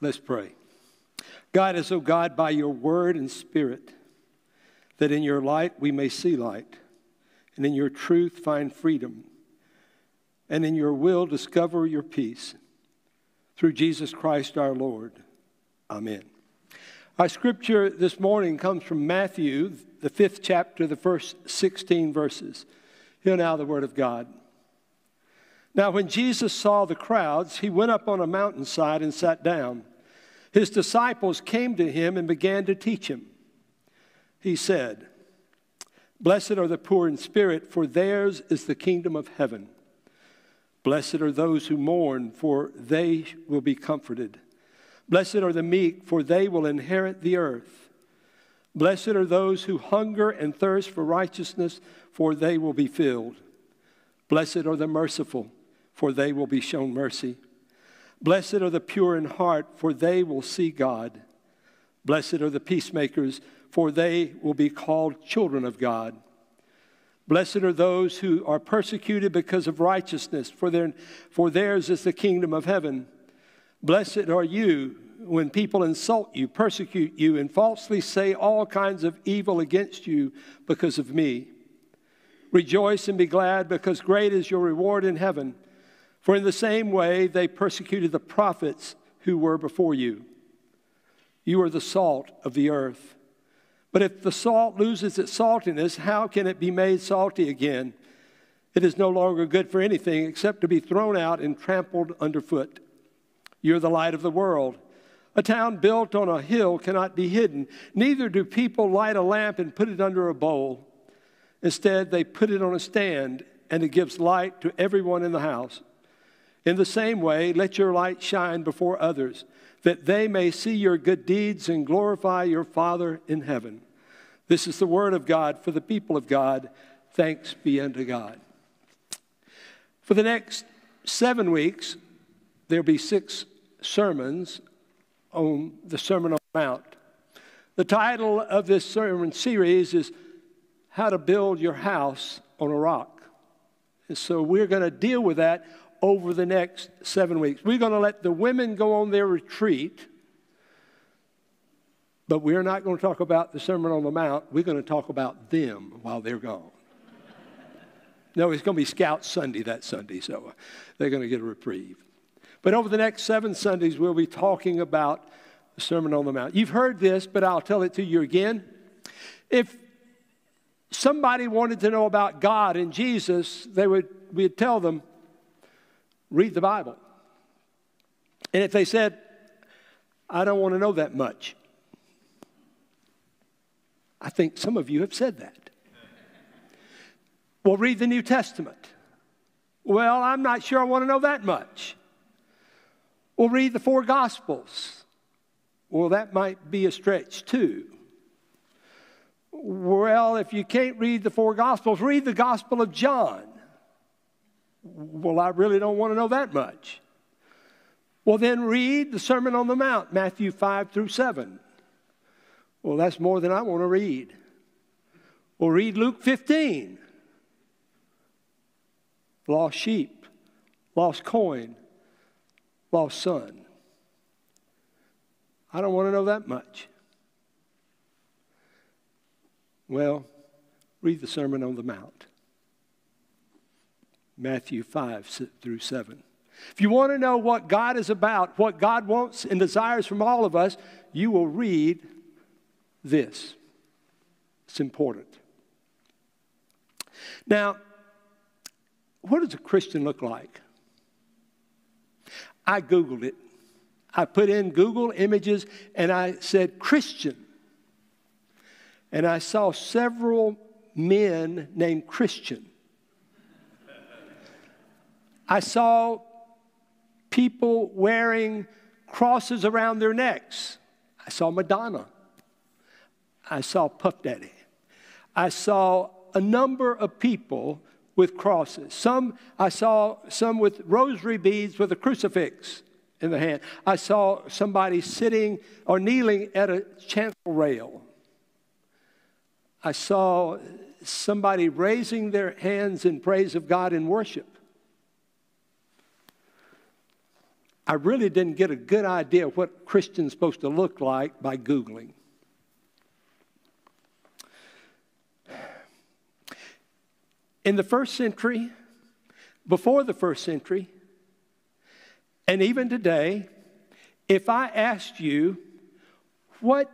Let's pray. God is, oh God, by your word and spirit, that in your light we may see light, and in your truth find freedom, and in your will discover your peace. Through Jesus Christ our Lord. Amen. Our scripture this morning comes from Matthew, the fifth chapter, the first 16 verses. Hear now the word of God. Now, when Jesus saw the crowds, he went up on a mountainside and sat down. His disciples came to him and began to teach him. He said, Blessed are the poor in spirit, for theirs is the kingdom of heaven. Blessed are those who mourn, for they will be comforted. Blessed are the meek, for they will inherit the earth. Blessed are those who hunger and thirst for righteousness, for they will be filled. Blessed are the merciful, for they will be shown mercy. Blessed are the pure in heart, for they will see God. Blessed are the peacemakers, for they will be called children of God. Blessed are those who are persecuted because of righteousness, for, their, for theirs is the kingdom of heaven. Blessed are you when people insult you, persecute you, and falsely say all kinds of evil against you because of me. Rejoice and be glad, because great is your reward in heaven. For in the same way they persecuted the prophets who were before you. You are the salt of the earth. But if the salt loses its saltiness, how can it be made salty again? It is no longer good for anything except to be thrown out and trampled underfoot. You're the light of the world. A town built on a hill cannot be hidden. Neither do people light a lamp and put it under a bowl. Instead, they put it on a stand, and it gives light to everyone in the house. In the same way, let your light shine before others, that they may see your good deeds and glorify your Father in heaven. This is the word of God for the people of God. Thanks be unto God. For the next seven weeks, there'll be six sermons on the Sermon on the Mount. The title of this sermon series is How to Build Your House on a Rock. And so we're going to deal with that over the next seven weeks. We're going to let the women go on their retreat but we're not going to talk about the Sermon on the Mount. We're going to talk about them while they're gone. no, it's going to be Scout Sunday that Sunday, so uh, they're going to get a reprieve. But over the next seven Sundays, we'll be talking about the Sermon on the Mount. You've heard this, but I'll tell it to you again. If somebody wanted to know about God and Jesus, they would, we'd tell them, read the Bible. And if they said, I don't want to know that much, I think some of you have said that. Well, read the New Testament. Well, I'm not sure I want to know that much. Well, read the four Gospels. Well, that might be a stretch too. Well, if you can't read the four Gospels, read the Gospel of John. Well, I really don't want to know that much. Well, then read the Sermon on the Mount, Matthew 5 through 7. Well, that's more than I want to read. Well, read Luke 15. Lost sheep, lost coin, lost son. I don't want to know that much. Well, read the Sermon on the Mount. Matthew 5 through 7. If you want to know what God is about, what God wants and desires from all of us, you will read this. It's important. Now, what does a Christian look like? I Googled it. I put in Google images and I said Christian. And I saw several men named Christian. I saw people wearing crosses around their necks. I saw Madonna. I saw Puff Daddy. I saw a number of people with crosses. Some I saw some with rosary beads with a crucifix in the hand. I saw somebody sitting or kneeling at a chancel rail. I saw somebody raising their hands in praise of God in worship. I really didn't get a good idea of what Christian's supposed to look like by Googling. In the first century, before the first century, and even today, if I asked you what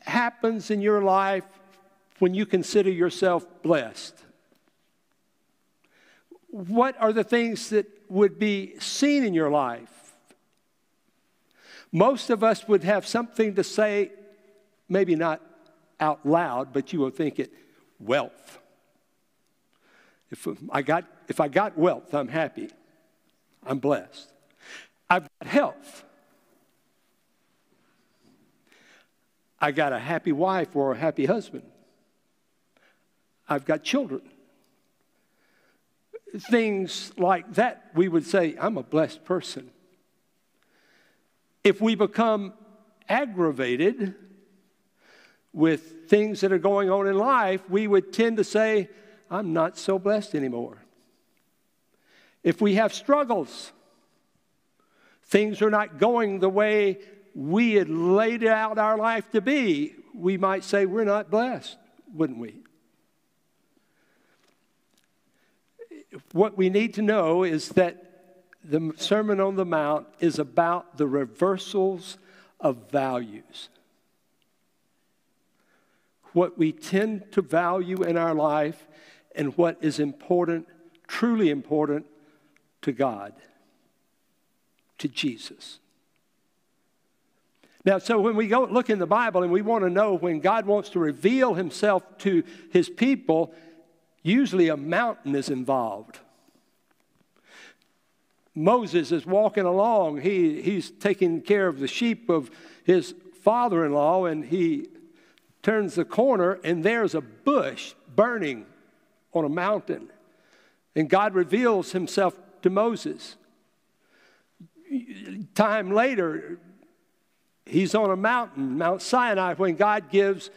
happens in your life when you consider yourself blessed, what are the things that would be seen in your life? Most of us would have something to say, maybe not out loud, but you will think it wealth. If I got, if I got wealth, I'm happy. I'm blessed. I've got health. I got a happy wife or a happy husband. I've got children. Things like that, we would say, I'm a blessed person. If we become aggravated with things that are going on in life, we would tend to say, I'm not so blessed anymore. If we have struggles, things are not going the way we had laid out our life to be, we might say we're not blessed, wouldn't we? What we need to know is that the Sermon on the Mount is about the reversals of values. What we tend to value in our life and what is important, truly important to God, to Jesus. Now, so when we go look in the Bible and we want to know when God wants to reveal himself to his people, usually a mountain is involved. Moses is walking along. He, he's taking care of the sheep of his father in law, and he turns the corner, and there's a bush burning on a mountain. And God reveals himself to Moses. Time later, he's on a mountain, Mount Sinai, when God gives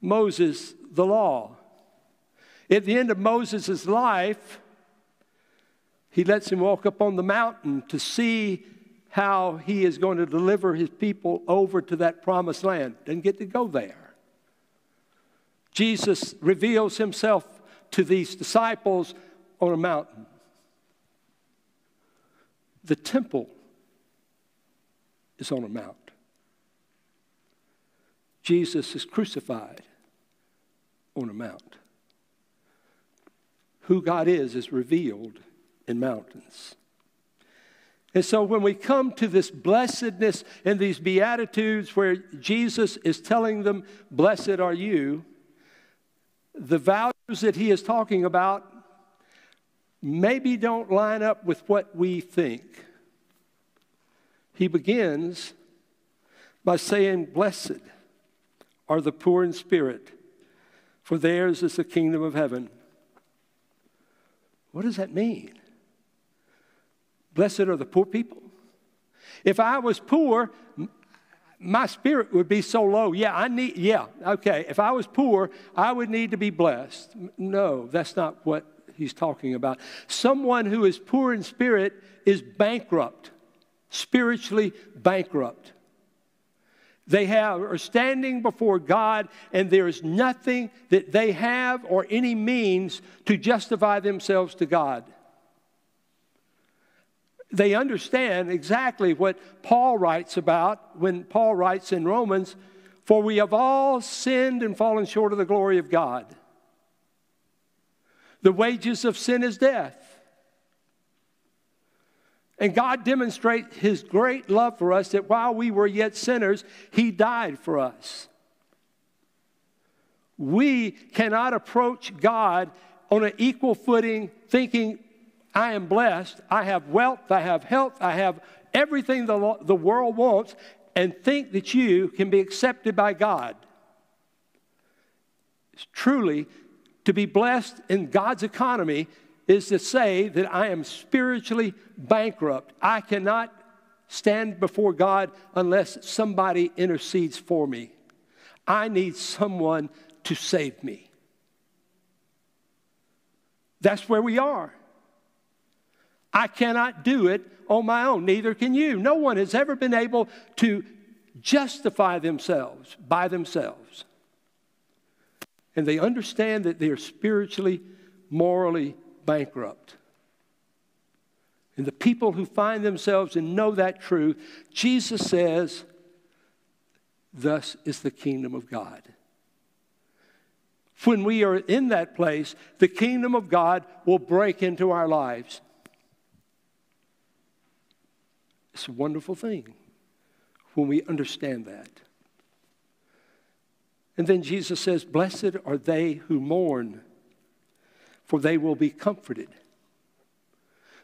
Moses the law. At the end of Moses' life, he lets him walk up on the mountain to see how he is going to deliver his people over to that promised land. Doesn't get to go there. Jesus reveals himself to these disciples on a mountain. The temple is on a mount. Jesus is crucified on a mount. Who God is is revealed in mountains. And so when we come to this blessedness and these beatitudes where Jesus is telling them, Blessed are you, the values that he is talking about maybe don't line up with what we think. He begins by saying, Blessed are the poor in spirit, for theirs is the kingdom of heaven. What does that mean? Blessed are the poor people. If I was poor, my spirit would be so low. Yeah, I need, yeah, okay. If I was poor, I would need to be blessed. No, that's not what he's talking about. Someone who is poor in spirit is bankrupt, spiritually bankrupt. They have, are standing before God, and there is nothing that they have or any means to justify themselves to God they understand exactly what Paul writes about when Paul writes in Romans, For we have all sinned and fallen short of the glory of God. The wages of sin is death. And God demonstrates his great love for us that while we were yet sinners, he died for us. We cannot approach God on an equal footing thinking I am blessed. I have wealth. I have health. I have everything the, the world wants, and think that you can be accepted by God. It's truly, to be blessed in God's economy is to say that I am spiritually bankrupt. I cannot stand before God unless somebody intercedes for me. I need someone to save me. That's where we are. I cannot do it on my own. Neither can you. No one has ever been able to justify themselves by themselves. And they understand that they are spiritually, morally bankrupt. And the people who find themselves and know that truth, Jesus says, Thus is the kingdom of God. When we are in that place, the kingdom of God will break into our lives. It's a wonderful thing when we understand that. And then Jesus says, Blessed are they who mourn, for they will be comforted.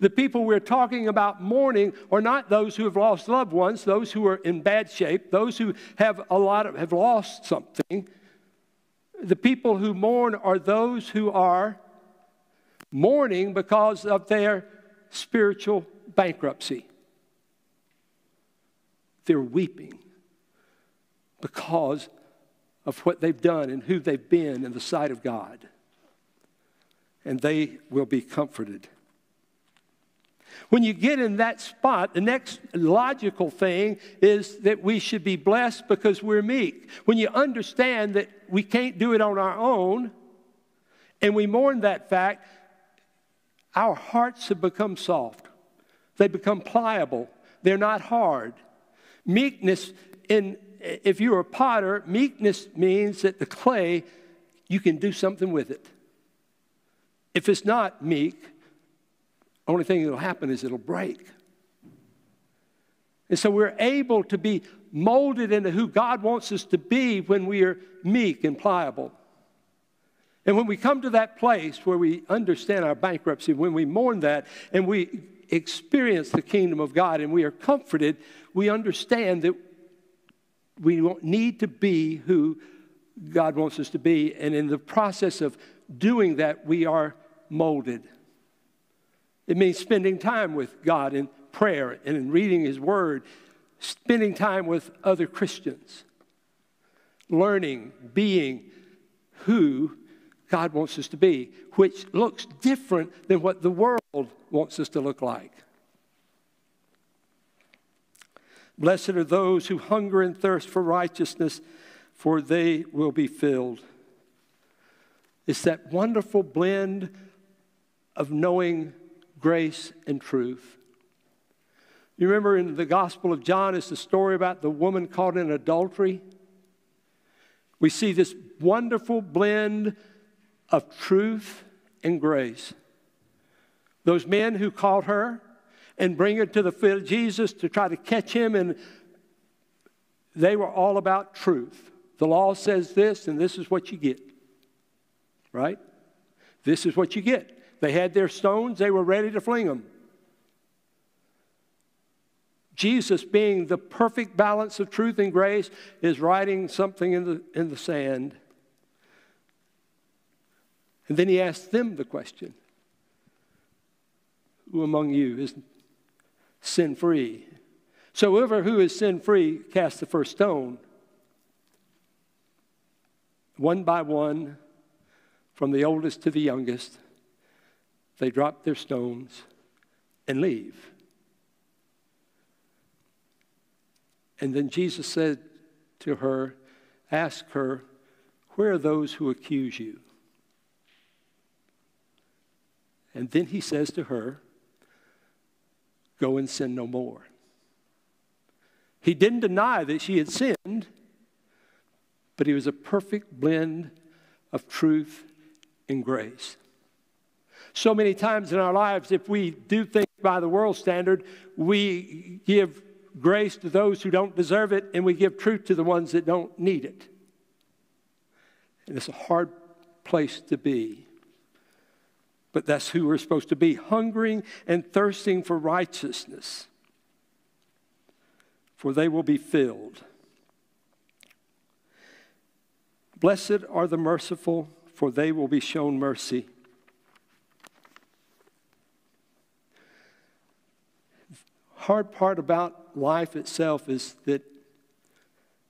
The people we're talking about mourning are not those who have lost loved ones, those who are in bad shape, those who have a lot of have lost something. The people who mourn are those who are mourning because of their spiritual bankruptcy. They're weeping because of what they've done and who they've been in the sight of God. And they will be comforted. When you get in that spot, the next logical thing is that we should be blessed because we're meek. When you understand that we can't do it on our own, and we mourn that fact, our hearts have become soft. They become pliable. They're not hard. Meekness, in, if you're a potter, meekness means that the clay, you can do something with it. If it's not meek, the only thing that'll happen is it'll break. And so we're able to be molded into who God wants us to be when we are meek and pliable. And when we come to that place where we understand our bankruptcy, when we mourn that and we experience the kingdom of God and we are comforted, we understand that we need to be who God wants us to be. And in the process of doing that, we are molded. It means spending time with God in prayer and in reading His Word, spending time with other Christians, learning, being who God wants us to be, which looks different than what the world wants us to look like. Blessed are those who hunger and thirst for righteousness, for they will be filled. It's that wonderful blend of knowing grace and truth. You remember in the Gospel of John, it's the story about the woman caught in adultery. We see this wonderful blend of truth and grace. Those men who caught her and bring her to the feet of Jesus to try to catch him, and they were all about truth. The law says this, and this is what you get. Right? This is what you get. They had their stones, they were ready to fling them. Jesus, being the perfect balance of truth and grace, is writing something in the, in the sand. And then he asked them the question Who among you is sin free? So, whoever who is sin free cast the first stone. One by one, from the oldest to the youngest, they drop their stones and leave. And then Jesus said to her, Ask her, where are those who accuse you? And then he says to her, Go and sin no more. He didn't deny that she had sinned, but he was a perfect blend of truth and grace. So many times in our lives, if we do things by the world standard, we give grace to those who don't deserve it and we give truth to the ones that don't need it. And it's a hard place to be. But that's who we're supposed to be hungering and thirsting for righteousness, for they will be filled. Blessed are the merciful, for they will be shown mercy. hard part about life itself is that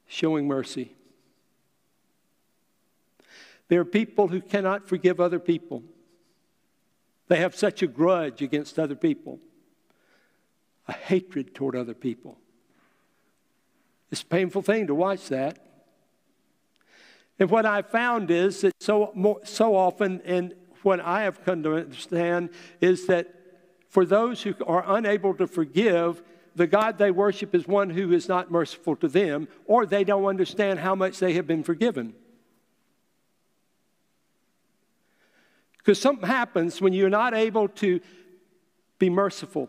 showing mercy. There are people who cannot forgive other people. They have such a grudge against other people. a hatred toward other people. It's a painful thing to watch that. And what I found is that so, more, so often, and what I have come to understand, is that for those who are unable to forgive, the God they worship is one who is not merciful to them, or they don't understand how much they have been forgiven. Because something happens when you're not able to be merciful.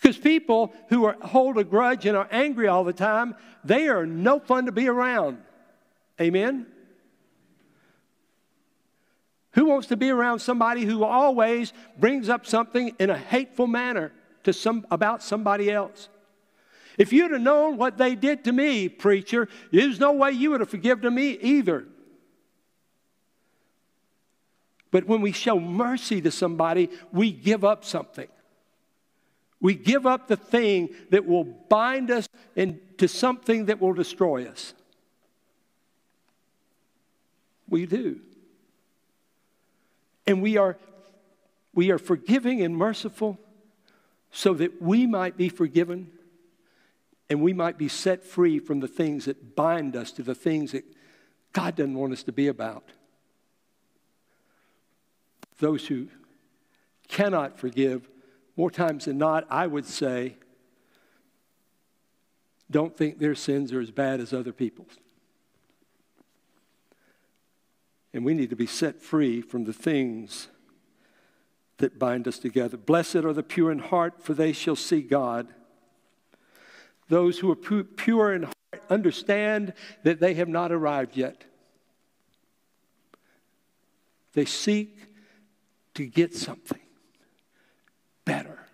Because people who are, hold a grudge and are angry all the time, they are no fun to be around. Amen? Who wants to be around somebody who always brings up something in a hateful manner to some, about somebody else? If you'd have known what they did to me, preacher, there's no way you would have forgiven me either. But when we show mercy to somebody, we give up something. We give up the thing that will bind us into something that will destroy us. We do. And we are, we are forgiving and merciful so that we might be forgiven and we might be set free from the things that bind us to the things that God doesn't want us to be about. Those who cannot forgive more times than not, I would say, don't think their sins are as bad as other people's. And we need to be set free from the things that bind us together. Blessed are the pure in heart, for they shall see God. Those who are pure in heart understand that they have not arrived yet. They seek to get something better.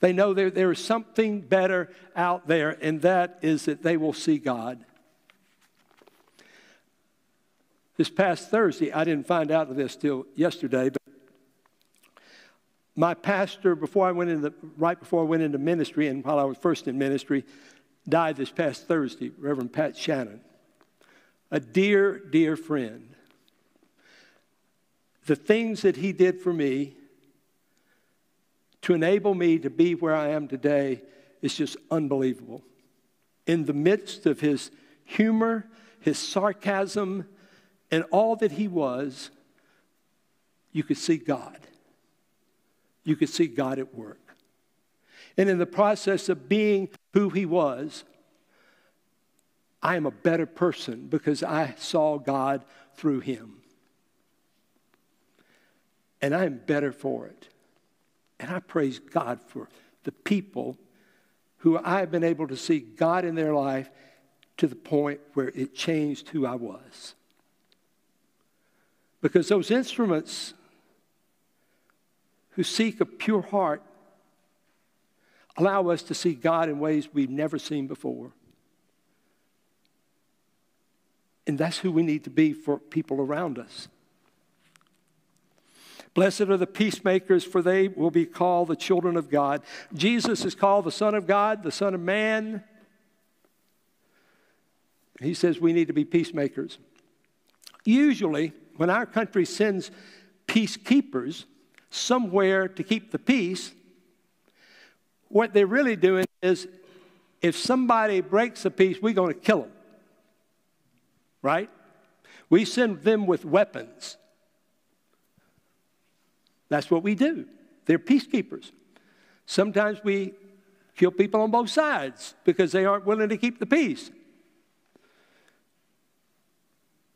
They know there, there is something better out there, and that is that they will see God. This past Thursday, I didn't find out of this till yesterday, but my pastor, before I went into, right before I went into ministry, and while I was first in ministry, died this past Thursday, Reverend Pat Shannon. A dear, dear friend. The things that he did for me to enable me to be where I am today is just unbelievable. In the midst of his humor, his sarcasm, and all that he was, you could see God. You could see God at work. And in the process of being who he was, I am a better person because I saw God through him. And I am better for it. And I praise God for the people who I have been able to see God in their life to the point where it changed who I was. Because those instruments who seek a pure heart allow us to see God in ways we've never seen before. And that's who we need to be for people around us. Blessed are the peacemakers, for they will be called the children of God. Jesus is called the Son of God, the Son of Man. He says we need to be peacemakers. Usually, when our country sends peacekeepers somewhere to keep the peace, what they're really doing is if somebody breaks the peace, we're going to kill them. Right? We send them with weapons. That's what we do. They're peacekeepers. Sometimes we kill people on both sides because they aren't willing to keep the peace.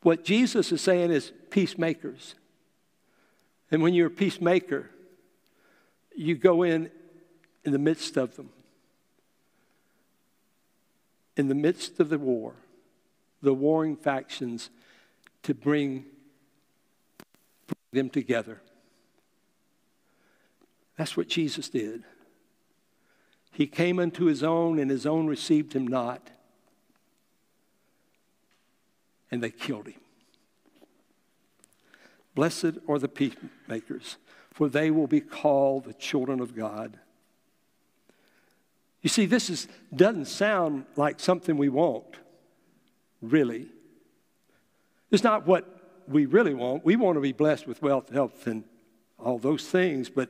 What Jesus is saying is peacemakers. And when you're a peacemaker, you go in in the midst of them. In the midst of the war, the warring factions, to bring, bring them together. That's what Jesus did. He came unto his own, and his own received him not. And they killed him. Blessed are the peacemakers, for they will be called the children of God. You see, this is, doesn't sound like something we want, really. It's not what we really want. We want to be blessed with wealth, health, and all those things, but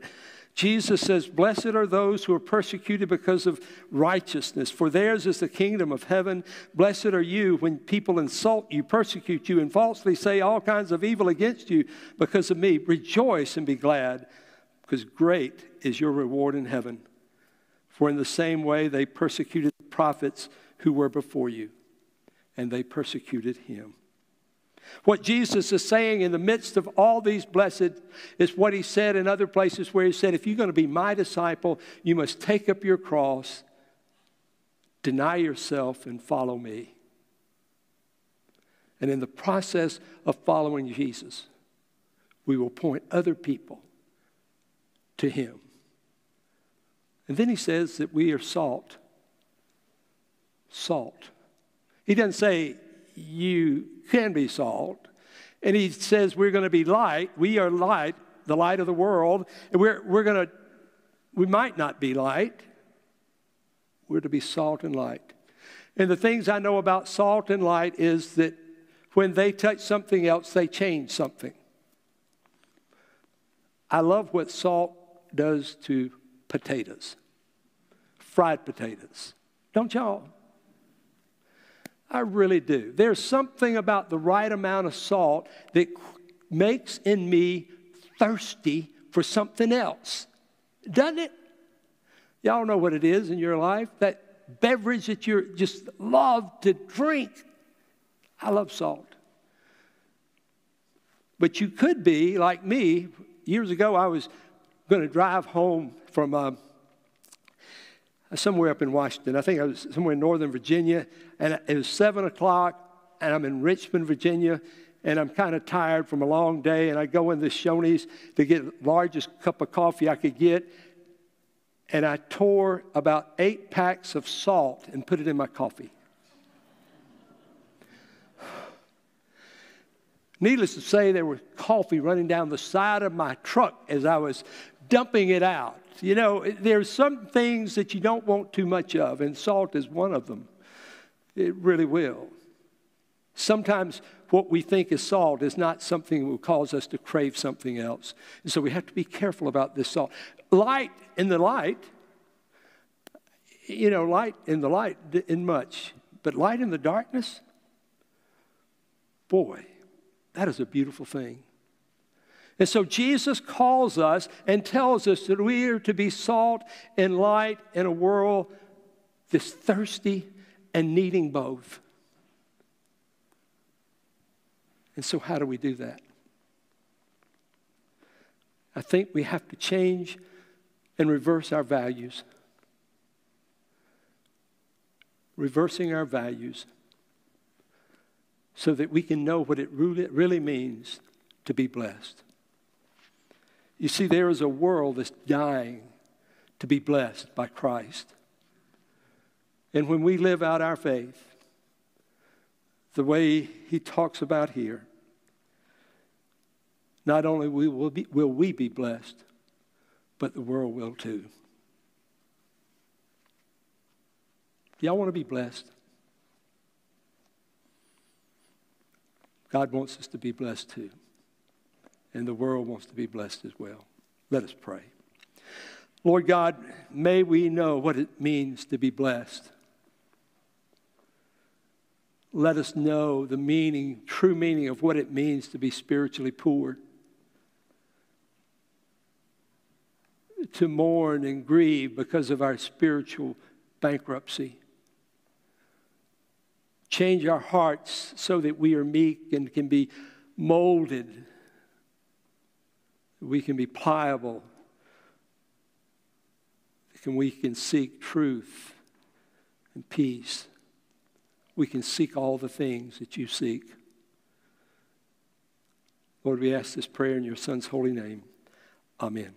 Jesus says, Blessed are those who are persecuted because of righteousness, for theirs is the kingdom of heaven. Blessed are you when people insult you, persecute you, and falsely say all kinds of evil against you because of me. Rejoice and be glad, because great is your reward in heaven. For in the same way they persecuted the prophets who were before you, and they persecuted him. What Jesus is saying in the midst of all these blessed is what he said in other places where he said, If you're going to be my disciple, you must take up your cross, deny yourself, and follow me. And in the process of following Jesus, we will point other people to him. And then he says that we are salt. Salt. He doesn't say you can be salt. And he says we're going to be light. We are light, the light of the world. And we're, we're going to, we might not be light. We're to be salt and light. And the things I know about salt and light is that when they touch something else, they change something. I love what salt does to potatoes, fried potatoes. Don't y'all? I really do. There's something about the right amount of salt that makes in me thirsty for something else. Doesn't it? Y'all know what it is in your life that beverage that you just love to drink. I love salt. But you could be like me. Years ago, I was going to drive home from uh, somewhere up in Washington. I think I was somewhere in Northern Virginia, and it was 7 o'clock, and I'm in Richmond, Virginia, and I'm kind of tired from a long day, and I go in the Shoney's to get the largest cup of coffee I could get, and I tore about eight packs of salt and put it in my coffee. Needless to say, there was coffee running down the side of my truck as I was dumping it out. You know, there's some things that you don't want too much of, and salt is one of them. It really will. Sometimes what we think is salt is not something that will cause us to crave something else. And so we have to be careful about this salt. Light in the light, you know, light in the light in much, but light in the darkness, boy, that is a beautiful thing. And so Jesus calls us and tells us that we are to be salt and light in a world that's thirsty and needing both. And so, how do we do that? I think we have to change and reverse our values. Reversing our values so that we can know what it really, means to be blessed. You see, there is a world that's dying to be blessed by Christ. And when we live out our faith, the way he talks about here, not only will be, will we be blessed, but the world will too. Y'all want to be blessed? God wants us to be blessed too and the world wants to be blessed as well. Let us pray. Lord God, may we know what it means to be blessed. Let us know the meaning, true meaning of what it means to be spiritually poor. To mourn and grieve because of our spiritual bankruptcy. Change our hearts so that we are meek and can be molded we can be pliable. And we can seek truth and peace. We can seek all the things that you seek. Lord, we ask this prayer in your Son's holy name. Amen.